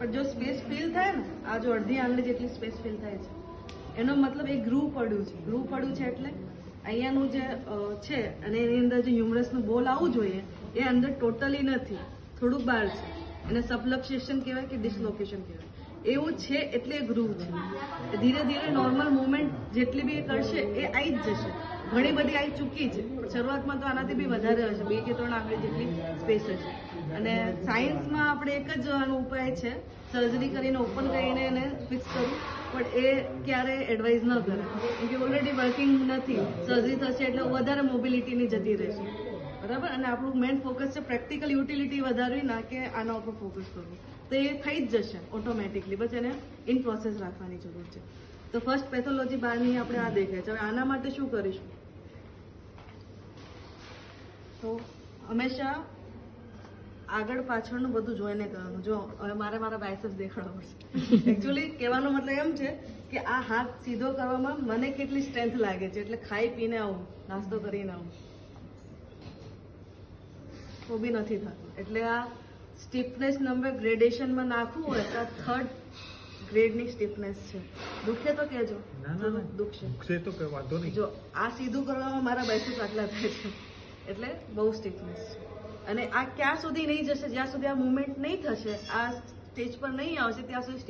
પણ જો space fill થાય ને, આ જો અડધી આંગળી જેટલી સ્પેસ ફિલ થાય છે. એનો મતલબ એ ગ્રુવ પડ્યું છે. ગ્રુવ પડ્યું છે એટલે અહીંયાનું જે છે અને એની અંદર જે હ્યુમરસનું બોલ આવવું જોઈએ, એ અંદર ટોટલી નથી. થોડુંક બહાર છે. એને સબલક્સેશન કહેવાય કે ડિસલોકેશન કહેવાય. એવું છે એટલે ગ્રુ છે. ધીરે ધીરે નોર્મલ મુવમેન્ટ જેટલી બી એ કરશે, એ આવી જ જશે. ઘણી બધી આવી ચૂકી છે. શરૂઆતમાં તો આનાથી બી વધારે હશે. બે કે ત્રણ આંગળી જેટલી સ્પેસ હશે. અને સાયન્સમાં આપણે એક જ ઉપાય છે. સર્જરી કરીને ઓપન કરીને એને ફિક્સ કરવું. પણ એ ક્યારે એડવાઇઝ ન કરે. કેમ કે ઓલરેડી વર્કિંગ નથી. સર્જરી થશે એટલે વધારે મોબિલિટીની જતી રહેશે. બરાબર? અને આપણું મેઇન ફોકસ છે પ્રેક્ટિકલ યુટિલિટી વધારવી, ના કે આના ઉપર ફોકસ કરવું. તો એ થઈ જ જશે. ઓટોમેટિકલી બસ એને ઇન પ્રોસેસ રાખવાની જરૂર છે. તો ફર્સ્ટ પેથોલોજી બહારની આપણે આ દેખાય છે. હવે આના માટે શું કરીશું? તો હંમેશા આગળ પાછળનું બધું જોઈને કરવાનું. જો, હવે મારે મારા બાયસેપ્સ દેખાડવા પડશે. એકચ્યુઅલી કહેવાનો મતલબ એમ છે કે આ હાથ સીધો કરવામાં મને કેટલી સ્ટ્રેન્થ લાગે છે. એટલે ખાઈ પીને આવું, નાસ્તો કરીને આવું. તો બી નથી થતું. એટલે આ સ્ટીફનેસ નંબર ગ્રેડેશનમાં નાખવું હોય તો થર્ડ ગ્રેડની સ્ટીફનેસ છે. દુખે તો કેજો ના, ના, ના. દુખશે. છે તો કઈ વાંધો નહીં. જો આ સીધું કરવામાં મારા બાયસેપ આટલા થાય છે. એટલે બહુ સ્ટીફનેસ અને આ ક્યાં સુધી નહીં જશે જ્યાં સુધી આ મુવમેન્ટ નહીં થશે આ સ્ટેજ પર નહીં આવશે ત્યાં સુધી